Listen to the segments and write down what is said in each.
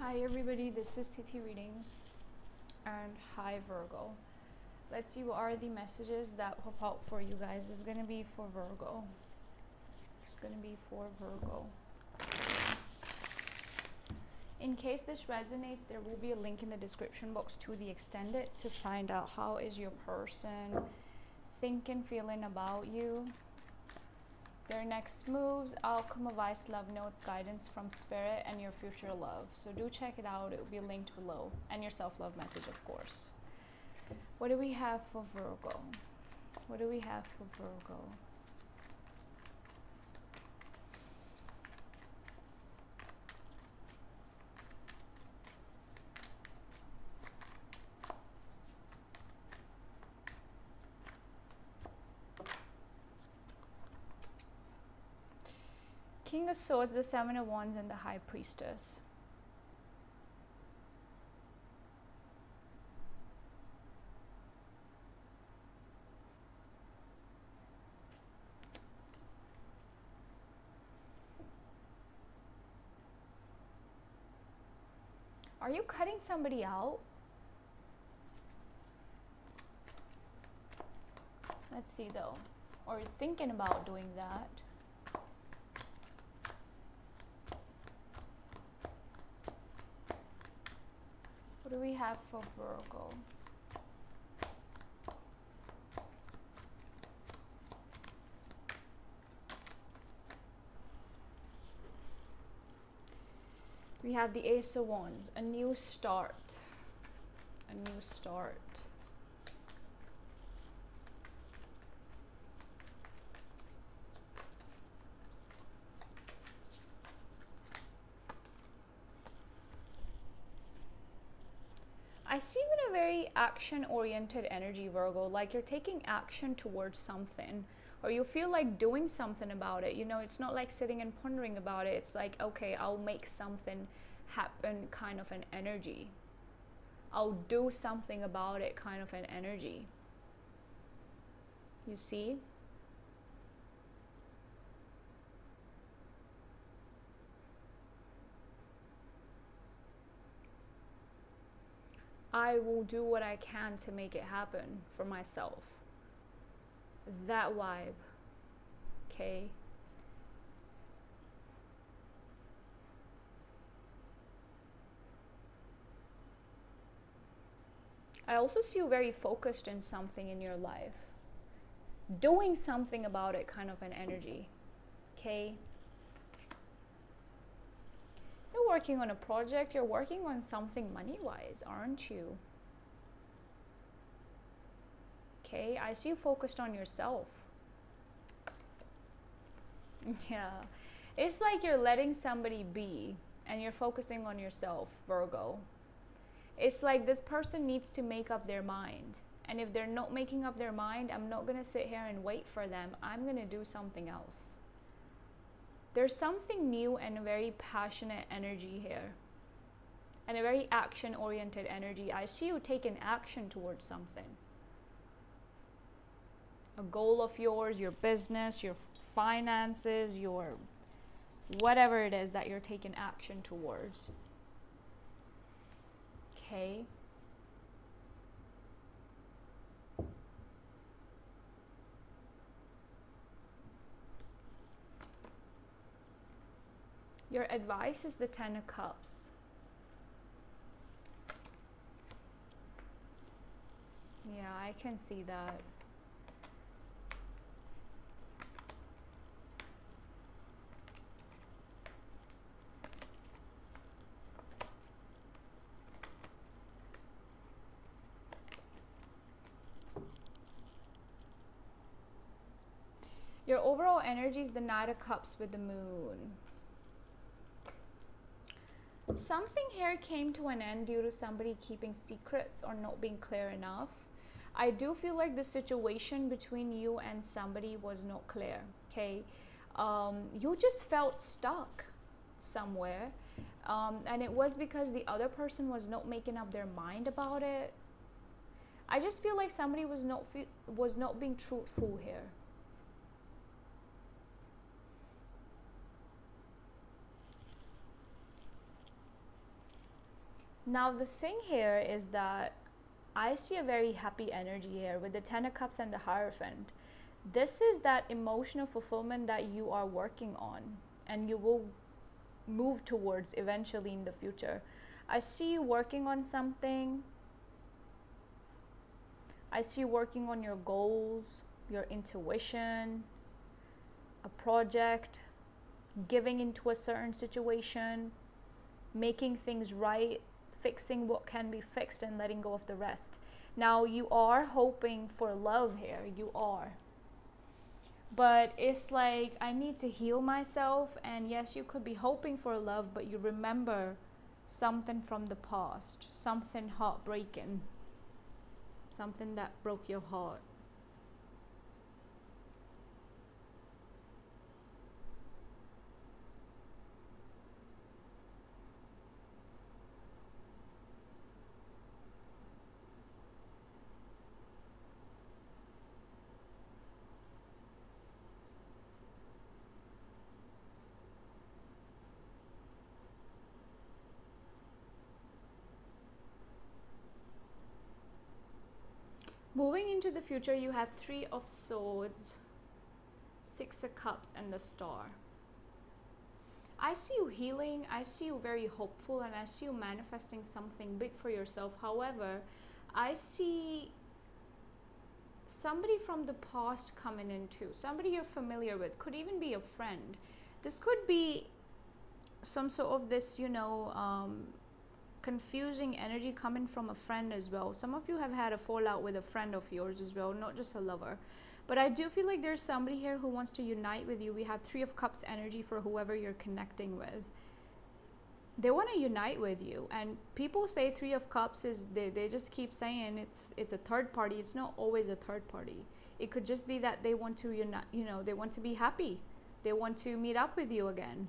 Hi everybody, this is 33 Readings and hi Virgo. Let's see what are the messages that pop out for you guys. This is going to be for Virgo. It's going to be for Virgo. In case this resonates, there will be a link in the description box to the extended to find out how is your person thinking, feeling about you their next moves, outcome advice, love notes, guidance from spirit, and your future love. So do check it out. It will be linked below. And your self love message, of course. What do we have for Virgo? What do we have for Virgo? Of Swords, the Seven of Wands, and the High Priestess. Are you cutting somebody out? Let's see though. Or thinking about doing that. Do we have for Virgo? We have the Ace of Wands, a new start. A new start. I see you in a very action oriented energy, Virgo. Like you're taking action towards something, or you feel like doing something about it. You know, it's not like sitting and pondering about it. It's like, okay, I'll make something happen, kind of an energy. I'll do something about it, kind of an energy. You see? I will do what I can to make it happen for myself. That vibe. Okay. I also see you very focused in something in your life. Doing something about it, kind of an energy. Okay. You're working on a project, you're working on something money wise, aren't you? Okay, I see you focused on yourself. Yeah, it's like you're letting somebody be and you're focusing on yourself, Virgo. It's like this person needs to make up their mind. And if they're not making up their mind, I'm not going to sit here and wait for them. I'm going to do something else. There's something new and a very passionate energy here. And a very action oriented energy. I see you taking action towards something. A goal of yours, your business, your finances, your whatever it is that you're taking action towards. Okay. Your advice is the Ten of Cups. Yeah, I can see that. Your overall energy is the Knight of Cups with the Moon. Something here came to an end due to somebody keeping secrets or not being clear enough. I do feel like the situation between you and somebody was not clear. Okay, um, you just felt stuck somewhere, um, and it was because the other person was not making up their mind about it. I just feel like somebody was not was not being truthful here. Now, the thing here is that I see a very happy energy here with the Ten of Cups and the Hierophant. This is that emotional fulfillment that you are working on and you will move towards eventually in the future. I see you working on something. I see you working on your goals, your intuition, a project, giving into a certain situation, making things right, fixing what can be fixed, and letting go of the rest. Now, you are hoping for love here. You are. But it's like, I need to heal myself. And yes, you could be hoping for love, but you remember something from the past, something heartbreaking, something that broke your heart. Moving into the future, you have Three of Swords, Six of Cups, and the Star. I see you healing, I see you very hopeful, and I see you manifesting something big for yourself. However, I see somebody from the past coming in too, somebody you're familiar with, could even be a friend. This could be some sort of this, you know, um, confusing energy coming from a friend as well. Some of you have had a fallout with a friend of yours as well, not just a lover. But I do feel like there's somebody here who wants to unite with you. We have Three of Cups energy for whoever you're connecting with. They want to unite with you. And people say Three of Cups is they, they just keep saying it's it's a third party. It's not always a third party. It could just be that they want to unite, you know, they want to be happy. They want to meet up with you again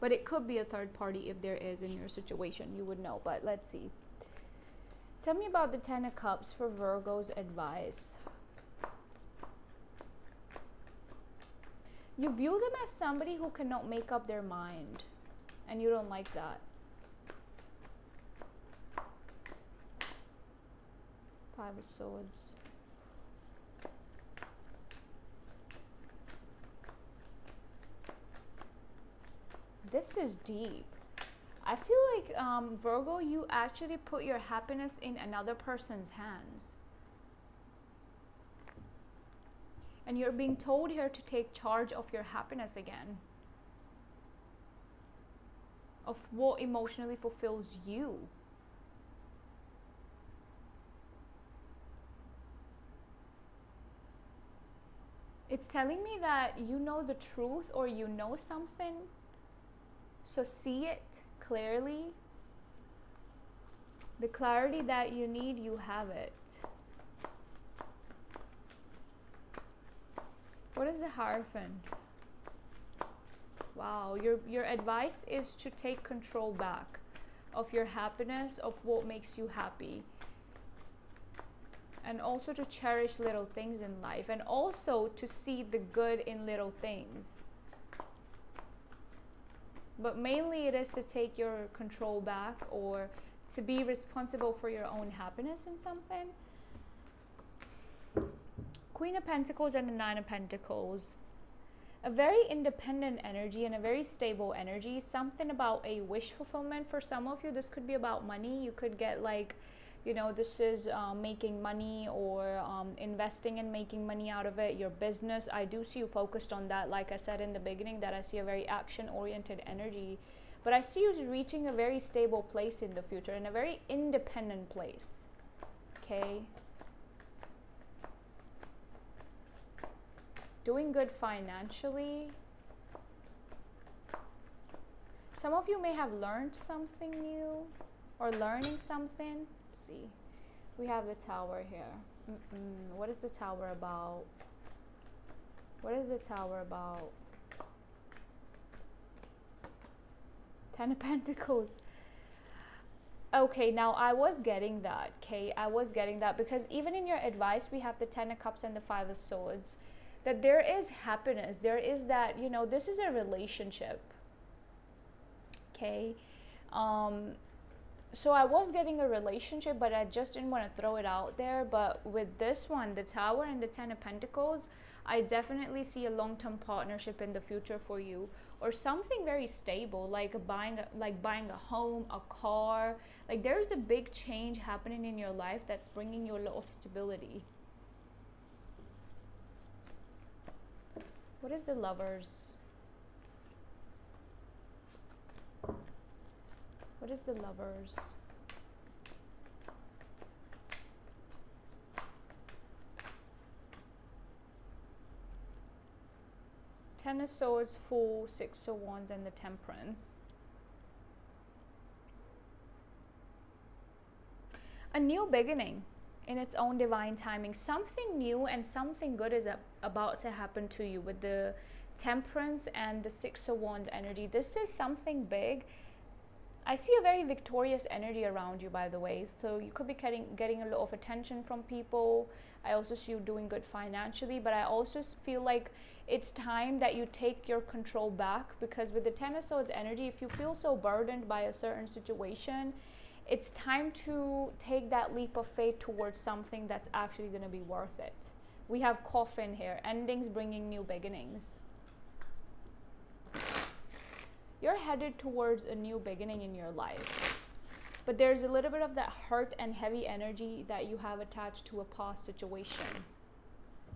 but it could be a third party if there is in your situation. You would know. But let's see. Tell me about the Ten of Cups for Virgo's advice. You view them as somebody who cannot make up their mind, and you don't like that. Five of Swords. This is deep. I feel like um, Virgo, you actually put your happiness in another person's hands. And you're being told here to take charge of your happiness again, of what emotionally fulfills you. It's telling me that you know the truth or you know something so see it clearly. The clarity that you need, you have it. What is the Hierophant? Wow, your, your advice is to take control back of your happiness, of what makes you happy. And also to cherish little things in life, and also to see the good in little things but mainly it is to take your control back or to be responsible for your own happiness in something. Queen of Pentacles and the Nine of Pentacles. A very independent energy and a very stable energy. Something about a wish fulfillment. For some of you, this could be about money. You could get like you know this is um, making money or um, investing and making money out of it your business. I do see you focused on that like i said in the beginning that i see a very action oriented energy. But i see you reaching a very stable place in the future in a very independent place okay? Doing good financially. Some of you may have learned something new or learning something see. We have the tower here. Mm-mm. What is the tower about? What is the tower about? Ten of Pentacles. Okay, now I was getting that, okay? I was getting that because even in your advice, we have the Ten of Cups and the Five of Swords. That there is happiness. There is that, you know, this is a relationship. Okay? Um, so I was getting a relationship, but I just didn't want to throw it out there. But with this one, the Tower and the Ten of Pentacles, I definitely see a long-term partnership in the future for you, or something very stable, like buying, a, like buying a home, a car. Like there's a big change happening in your life that's bringing you a lot of stability. What is the Lovers? What is the lovers? Ten of Swords, four, Six of Wands, and the Temperance. A new beginning in its own divine timing. Something new and something good is about to happen to you with the Temperance and the Six of Wands energy. This is something big I see a very victorious energy around you, by the way. So you could be getting getting a lot of attention from people. I also see you doing good financially, but I also feel like it's time that you take your control back because with the Ten of Swords energy, if you feel so burdened by a certain situation, it's time to take that leap of faith towards something that's actually going to be worth it. We have coffin here, endings bringing new beginnings you're headed towards a new beginning in your life. But there's a little bit of that hurt and heavy energy that you have attached to a past situation.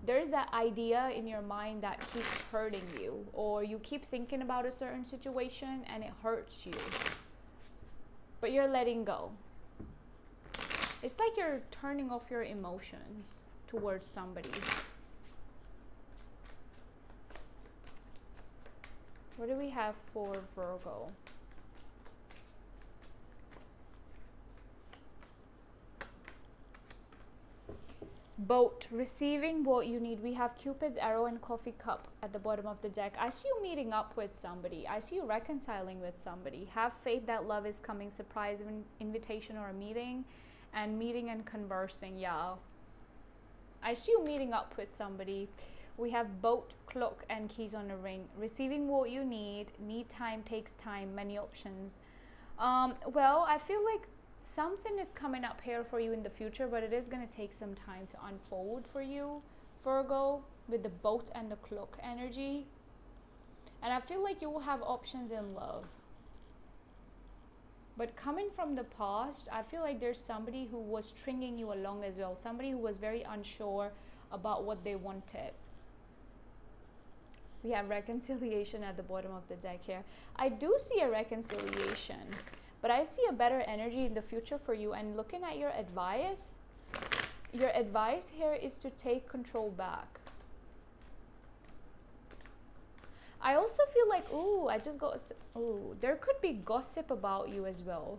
There's that idea in your mind that keeps hurting you, or you keep thinking about a certain situation and it hurts you. But you're letting go. It's like you're turning off your emotions towards somebody. What do we have for Virgo? Boat, receiving what you need. We have Cupid's arrow and coffee cup at the bottom of the deck. I see you meeting up with somebody. I see you reconciling with somebody. Have faith that love is coming. Surprise invitation or a meeting. And meeting and conversing. Yeah. I see you meeting up with somebody we have boat, clock, and keys on a ring. Receiving what you need, need time, takes time, many options. Um, well, I feel like something is coming up here for you in the future, but it is going to take some time to unfold for you, Virgo, with the boat and the clock energy. And I feel like you will have options in love. But coming from the past, I feel like there's somebody who was stringing you along as well, somebody who was very unsure about what they wanted we have reconciliation at the bottom of the deck here. I do see a reconciliation, but I see a better energy in the future for you. And looking at your advice, your advice here is to take control back. I also feel like, oh, I just got, oh, there could be gossip about you as well.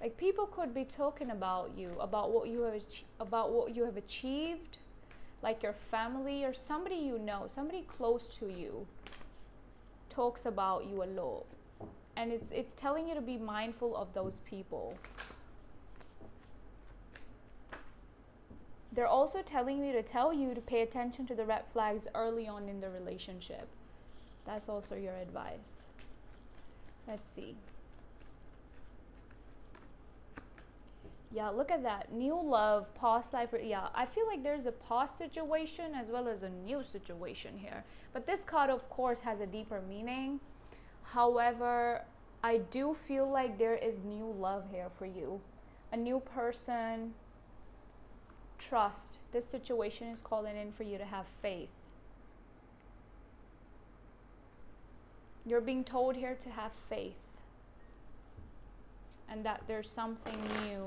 Like people could be talking about you, about what you have, about what you have achieved, like your family or somebody you know, somebody close to you talks about you a lot. And it's it's telling you to be mindful of those people. They're also telling me to tell you to pay attention to the red flags early on in the relationship. That's also your advice. Let's see. Yeah, look at that. New love, past life. Yeah, I feel like there's a past situation as well as a new situation here. But this card, of course, has a deeper meaning. However, I do feel like there is new love here for you. A new person, trust. This situation is calling in for you to have faith. You're being told here to have faith and that there's something new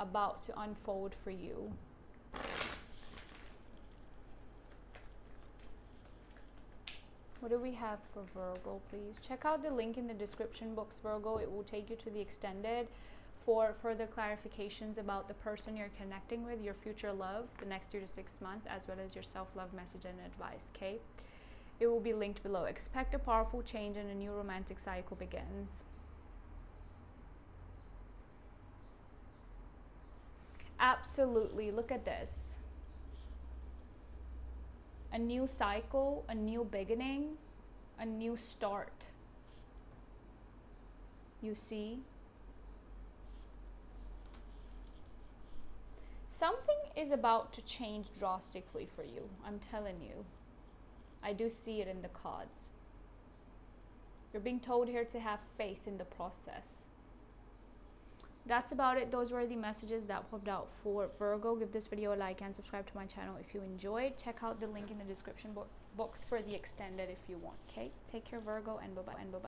about to unfold for you. What do we have for Virgo, please? Check out the link in the description box, Virgo. It will take you to the extended for further clarifications about the person you're connecting with, your future love, the next three to six months, as well as your self love message and advice, okay? It will be linked below. Expect a powerful change and a new romantic cycle begins. Absolutely. Look at this. A new cycle, a new beginning, a new start. You see? Something is about to change drastically for you. I'm telling you. I do see it in the cards. You're being told here to have faith in the process. That's about it. Those were the messages that popped out for Virgo. Give this video a like and subscribe to my channel if you enjoyed. Check out the link in the description bo- box for the extended if you want. Okay? Take care, Virgo, and bye bye. And bye bye.